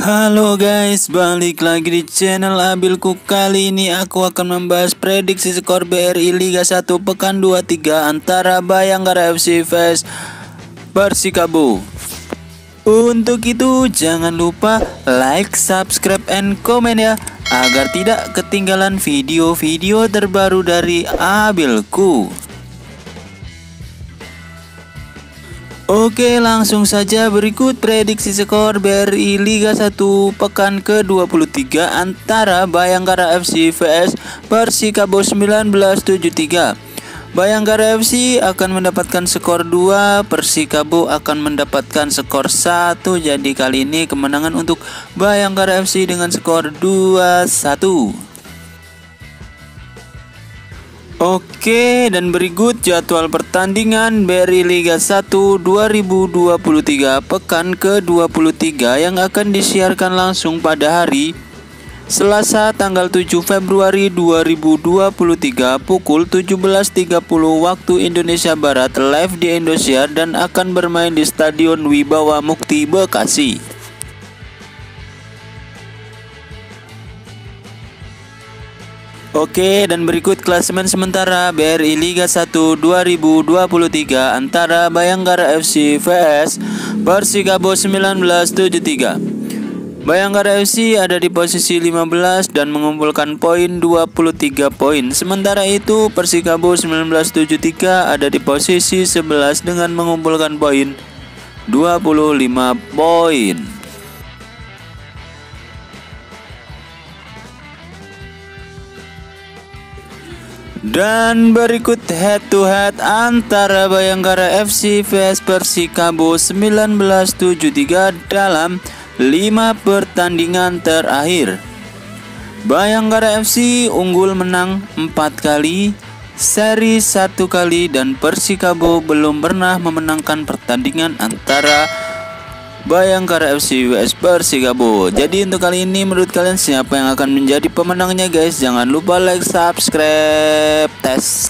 Halo guys, balik lagi di channel Abilku. Kali ini aku akan membahas prediksi skor BRI Liga 1 Pekan 23 antara Bayangkara FC vs Persikabo. Untuk itu jangan lupa like, subscribe, and komen ya Agar tidak ketinggalan video-video terbaru dari Abilku Oke langsung saja berikut prediksi skor BRI Liga 1 pekan ke-23 antara Bayangkara FC vs Persikabo 1973 Bayangkara FC akan mendapatkan skor 2 Persikabo akan mendapatkan skor 1 Jadi kali ini kemenangan untuk Bayangkara FC dengan skor 2-1 Oke, dan berikut jadwal pertandingan BRI Liga 1 2023 pekan ke-23 yang akan disiarkan langsung pada hari Selasa tanggal 7 Februari 2023 pukul 17.30 waktu Indonesia Barat live di Indosiar dan akan bermain di Stadion Wibawa Mukti Bekasi. Oke, dan berikut klasemen sementara BRI Liga 1 2023 antara Bayangkara FC vs Persikabo 1973. Bayangkara FC ada di posisi 15 dan mengumpulkan poin 23 poin. Sementara itu Persikabo 1973 ada di posisi 11 dengan mengumpulkan poin 25 poin. Dan berikut head to head antara Bayangkara FC vs Persikabo 1973 dalam 5 pertandingan terakhir. Bayangkara FC unggul menang 4 kali, seri 1 kali dan Persikabo belum pernah memenangkan pertandingan antara Bayangkara FC vs Persikabo. Jadi untuk kali ini menurut kalian siapa yang akan menjadi pemenangnya guys? Jangan lupa like, subscribe, tes.